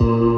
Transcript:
Mm-hmm.